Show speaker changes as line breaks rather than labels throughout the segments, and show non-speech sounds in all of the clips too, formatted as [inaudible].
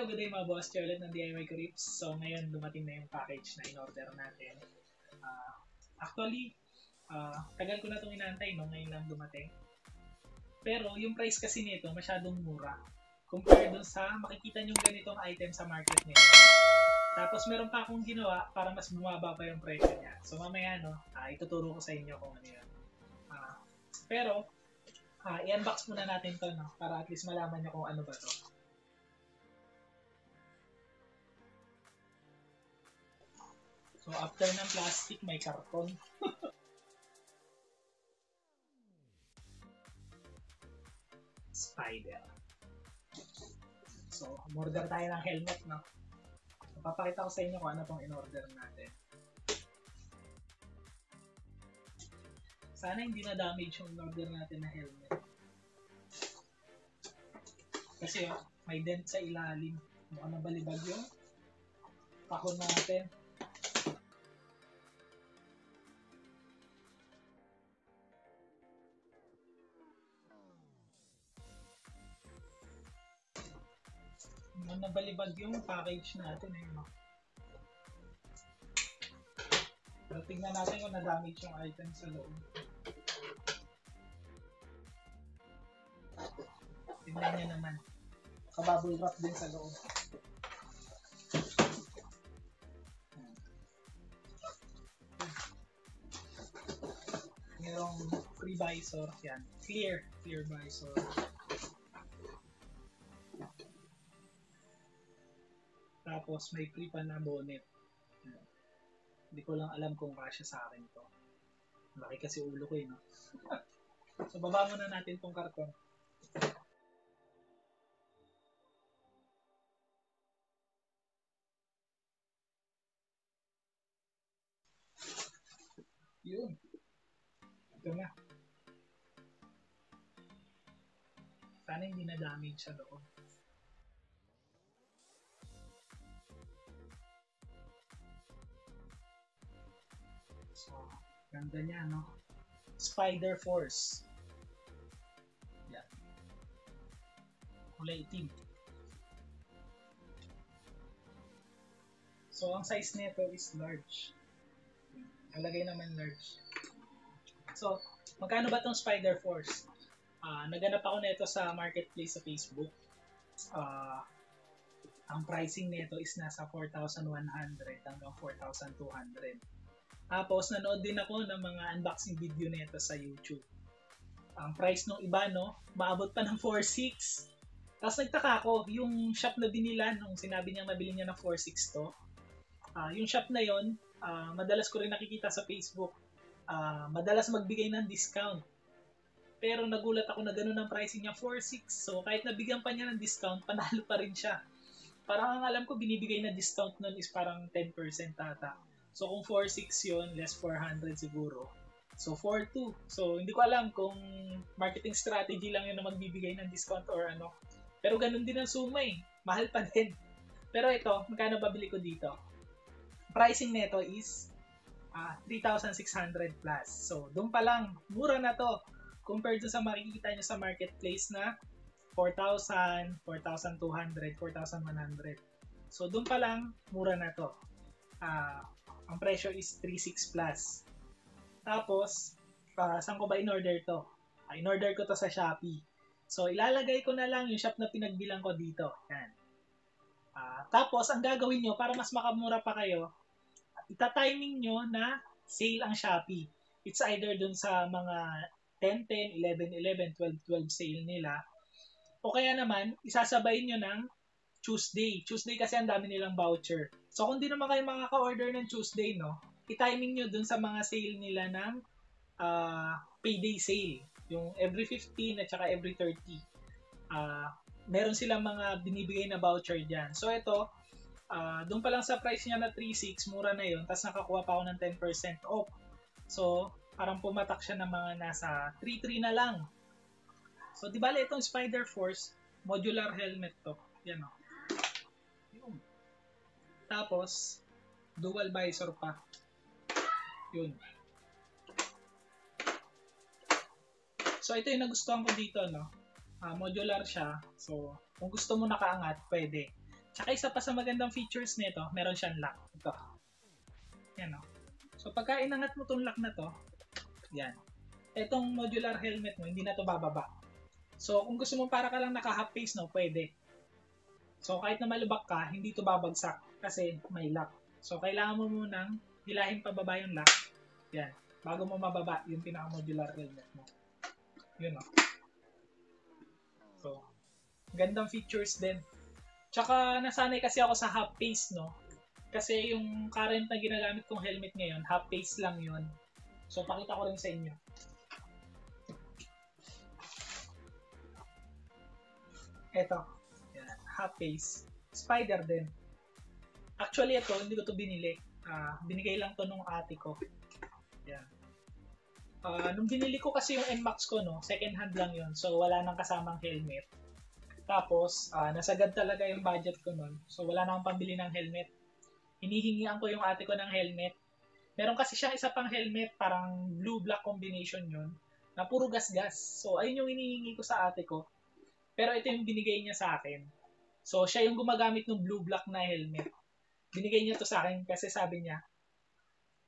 Hello, good day mga boss. Charlotte ng DIY Crips. So, ngayon dumating na yung package na in-order natin. Uh, actually, uh, tagal ko na itong inaantay, no? Ngayon lang dumating. Pero, yung price kasi nito, masyadong mura. Compare dun sa makikita nyo ganitong item sa market nito. Tapos, meron pa akong ginawa para mas bumaba pa yung presyo niya. So, mamaya, no? Uh, ituturo ko sa inyo kung ano yun. Uh, pero, uh, i-unbox muna natin to, no? Para at least malaman nyo kung ano ba to. So, after ng plastic, may karton. [laughs] Spider. So, order tayo ng helmet, no? Papakita ko sa inyo kung ano pong in-order natin. Sana hindi na-damage yung in-order natin na helmet. Kasi, oh, may dent sa ilalim. Mukhang nabalibag yung kahon natin. Nung nabalibag yung package natin eh. No? Tingnan natin kung na-damage yung item sa loob. Tingnan niya naman. Kabubble wrap din sa loob. Merong free visor. Yan. Clear. Clear visor. Tapos may free pa na bonnet. Hindi ko lang alam kung kasya sa akin to. Laki kasi ulo ko eh, no? [laughs] so, baba muna natin tong karton. Yun. Ito na. Sana hindi na damage sa loob. Ganda niya, no? Spider Force. Yan. Kulay itim. So, ang size nito is large. Nalagay naman large. So, magkano ba tong Spider Force? Uh, naganap ako nito sa marketplace sa Facebook. Uh, ang pricing nito is nasa 4,100 hanggang 4,200. Tapos, nanood din ako ng mga unboxing video nito sa YouTube. Ang price ng iba, no, maabot pa ng 4.6. Tapos nagtaka ako, yung shop na binila, nung sinabi niyang nabili niya ng 4.6 to, uh, yung shop na yon uh, madalas ko rin nakikita sa Facebook, uh, madalas magbigay ng discount. Pero nagulat ako na ganun ang pricing niya, 4.6. So, kahit nabigyan pa niya ng discount, panalo pa rin siya. Parang ang alam ko, binibigay na discount nun is parang 10% ata. So, kung 4.6 yun, less 400 siguro. So, 4.2. So, hindi ko alam kung marketing strategy lang yun na magbibigay ng discount or ano. Pero ganun din ang suma eh. Mahal pa din. Pero ito, magkano babili ko dito? Pricing nito is uh, 3,600 plus. So, doon pa lang, mura na to. Compared sa makikita nyo sa marketplace na 4,000, 4,200, 4,100. So, doon pa lang, mura na to. Uh, ang presyo is 3,600 plus. Tapos, uh, saan ko ba in-order to? Uh, in-order ko to sa Shopee. So, ilalagay ko na lang yung shop na pinagbilang ko dito. Yan. Uh, tapos, ang gagawin nyo, para mas makamura pa kayo, ita-timing nyo na sale ang Shopee. It's either dun sa mga 10-10, 11-11, 12-12 sale nila. O kaya naman, isasabayin nyo ng Tuesday. Tuesday kasi ang dami nilang voucher. So, kung di naman kayo makaka-order ng Tuesday, no, i-timing nyo dun sa mga sale nila ng uh, payday sale. Yung every 15 at saka every 30. Uh, meron silang mga binibigay na voucher dyan. So, ito, uh, dun pa lang sa price niya na 3.6, mura na yun. Tapos nakakuha pa ako ng 10% off. So, parang pumatak siya ng mga nasa 3.3 na lang. So, di ba itong Spider Force, modular helmet to. Yan o. Tapos, dual visor pa. Yun. So, ito yung nagustuhan ko dito, no? Uh, modular siya. So, kung gusto mo nakaangat, pwede. Tsaka isa pa sa magandang features nito, meron siyang lock. Ito. Yan o. So pagka inangat mo tong lock na to, yan. Itong modular helmet mo, hindi na to bababa. So kung gusto mo para ka lang naka half face, no, pwede. So kahit na malubak ka, hindi to babagsak kasi may lock. So kailangan mo munang hilahin pababa yung lock. Yan. Bago mo mababa yung pinaka-modular helmet mo. Yun o. So, gandang features din. Tsaka nasanay kasi ako sa half face, no? Kasi yung current na ginagamit kong helmet ngayon, half face lang yun. So, pakita ko rin sa inyo. Ito. Yan, half face. Spider din. Actually, ito, hindi ko to binili. Uh, binigay lang to nung ate ko. Yan. Uh, nung binili ko kasi yung NMAX ko, no, second hand lang yun. So, wala nang kasamang helmet. Tapos, uh, nasagad talaga yung budget ko nun. So, wala na akong pambili ng helmet. Hinihingian ko yung ate ko ng helmet. Meron kasi siyang isa pang helmet, parang blue-black combination yun, na puro gas-gas. So, ayun yung hinihingi ko sa ate ko. Pero ito yung binigay niya sa akin. So, siya yung gumagamit ng blue-black na helmet. Binigay niya to sa akin kasi sabi niya,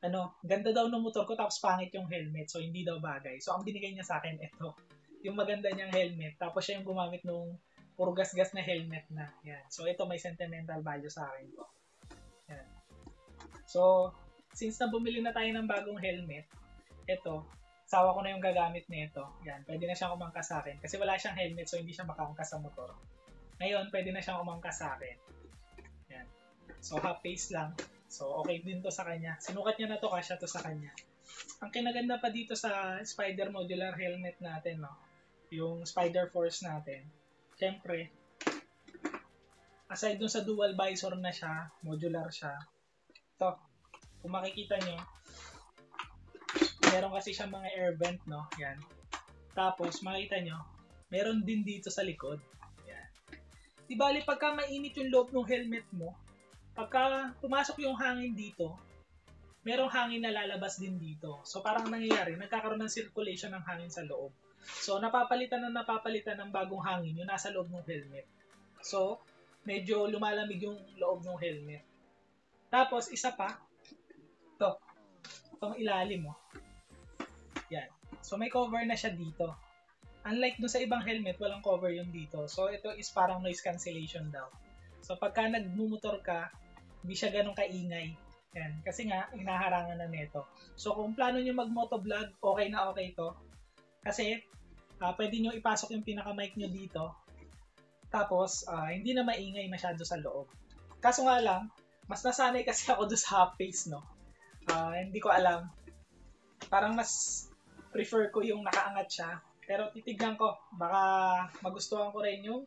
ano, ganda daw ng motor ko tapos pangit yung helmet. So, hindi daw bagay. So, ang binigay niya sa akin, ito. Yung maganda niyang helmet. Tapos siya yung gumamit nung puro gas-gas na helmet na. Yan. So, ito may sentimental value sa akin to. Yan. So, since na bumili na tayo ng bagong helmet, ito, sawa ko na yung gagamit nito. Yan, pwede na siyang umangkas sa akin. Kasi wala siyang helmet, so hindi siya makaangkas sa motor. Ngayon, pwede na siyang umangkas sa akin. So, half face lang. So, okay din to sa kanya. Sinukat niya na to, kasya to sa kanya. Ang kinaganda pa dito sa Spider Modular Helmet natin, no? Yung Spider Force natin. Siyempre, aside dun sa dual visor na siya, modular siya. Ito, kung makikita nyo, meron kasi siyang mga air vent, no? Yan. Tapos, makita nyo, meron din dito sa likod. Yan. Di bali, pagka mainit yung loob ng helmet mo, pagka pumasok yung hangin dito, merong hangin na lalabas din dito. So parang nangyayari, nagkakaroon ng circulation ng hangin sa loob. So napapalitan na napapalitan ng bagong hangin yung nasa loob ng helmet. So medyo lumalamig yung loob ng helmet. Tapos isa pa, to, itong ilalim mo. Oh. Yan. So may cover na siya dito. Unlike dun sa ibang helmet, walang cover yung dito. So ito is parang noise cancellation daw. So pagka nagmumotor ka, hindi siya ganun kaingay. Yan. Kasi nga, inaharangan na nito. So kung plano nyo mag-motovlog, okay na okay to. Kasi uh, pwede nyo ipasok yung pinaka-mic nyo dito. Tapos, uh, hindi na maingay masyado sa loob. Kaso nga lang, mas nasanay kasi ako doon sa half face, no? Uh, hindi ko alam. Parang mas prefer ko yung nakaangat siya. Pero titignan ko, baka magustuhan ko rin yung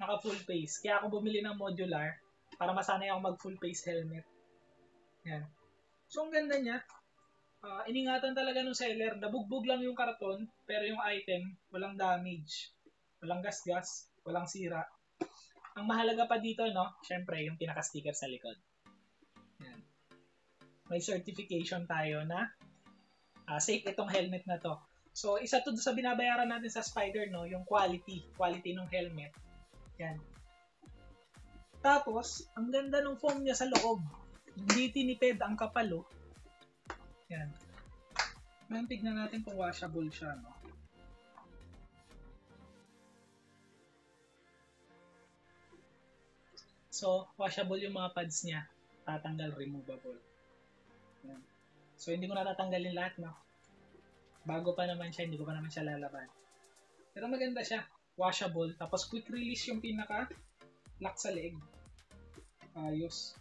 naka full face. Kaya ako bumili ng modular para masanay ako mag full face helmet. Yan. So, ang ganda niya. Uh, iningatan talaga ng seller. Nabugbog lang yung karton, pero yung item, walang damage. Walang gas-gas, walang sira. Ang mahalaga pa dito, no? Siyempre, yung pinaka-sticker sa likod. Yan. May certification tayo na uh, safe itong helmet na to. So, isa to sa binabayaran natin sa Spider, no? Yung quality. Quality ng helmet. Yan. Tapos, ang ganda ng foam niya sa loob. Hindi tinipid ang kapalo. Yan. Ngayon, tignan natin kung washable siya, no? So, washable yung mga pads niya. Tatanggal, removable. Yan. So, hindi ko natatanggalin lahat, no? Bago pa naman siya, hindi ko pa naman siya lalaban. Pero maganda siya washable. Tapos quick release yung pinaka lock sa leeg. Ayos.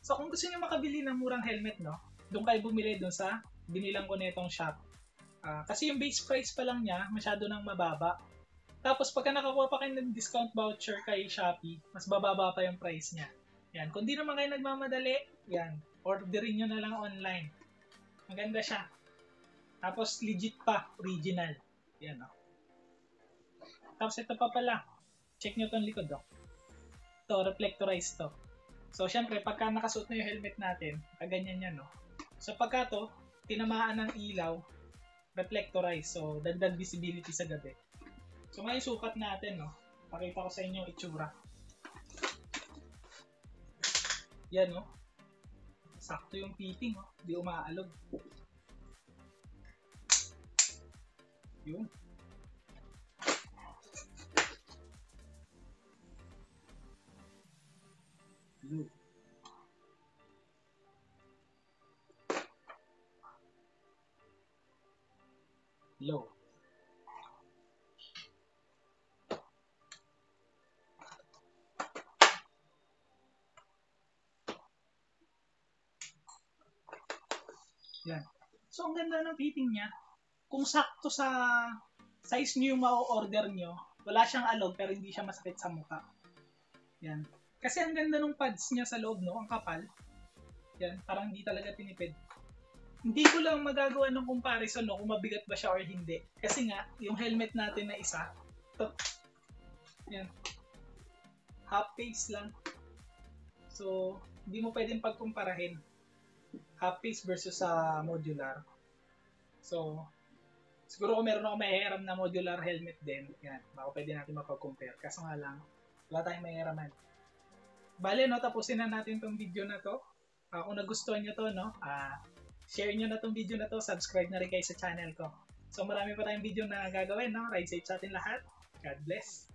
So kung gusto niyo makabili ng murang helmet, no, doon kayo bumili doon sa binilang ko nitong shop. Uh, kasi yung base price pa lang niya, masyado nang mababa. Tapos pagka nakakuha pa kayo ng discount voucher kay Shopee, mas bababa pa yung price niya. Yan. Kung di naman kayo nagmamadali, yan. Orderin nyo na lang online. Maganda siya. Tapos legit pa, original. Yan o. Oh. Tapos ito pa pala check nyo tong likod, oh. To, reflectorize to. So, syempre, pagka nakasuot na yung helmet natin, kaganyan yan, no? So, pagka to, tinamaan ng ilaw, reflectorize. So, dagdag visibility sa gabi. So, may sukat natin, no? Pakita ko sa inyo itsura. Yan, no? Sakto yung fitting, no? Di umaalog. Yun. Blue. Low. Yan. So, ang ganda ng fitting niya. Kung sakto sa size niyo yung ma-order niyo, wala siyang alog pero hindi siya masakit sa mukha. Yan. Kasi ang ganda ng pads niya sa loob, no? Ang kapal. Yan. Parang hindi talaga tinipid. Hindi ko lang magagawa ng comparison, no? Kung mabigat ba siya or hindi. Kasi nga, yung helmet natin na isa, to, yan. Half face lang. So, hindi mo pwedeng pagkumparahin half face versus sa modular. So, siguro kung meron ako mahihiram na modular helmet din, yan, baka pwede natin mapag-compare. Kaso nga lang, wala tayong mahihiraman. Bale, no, tapusin na natin tong video na to. Uh, kung nagustuhan nyo to, no, uh, share nyo na tong video na to, subscribe na rin kayo sa channel ko. So, marami pa tayong video na gagawin, no? Ride safe sa atin lahat. God bless.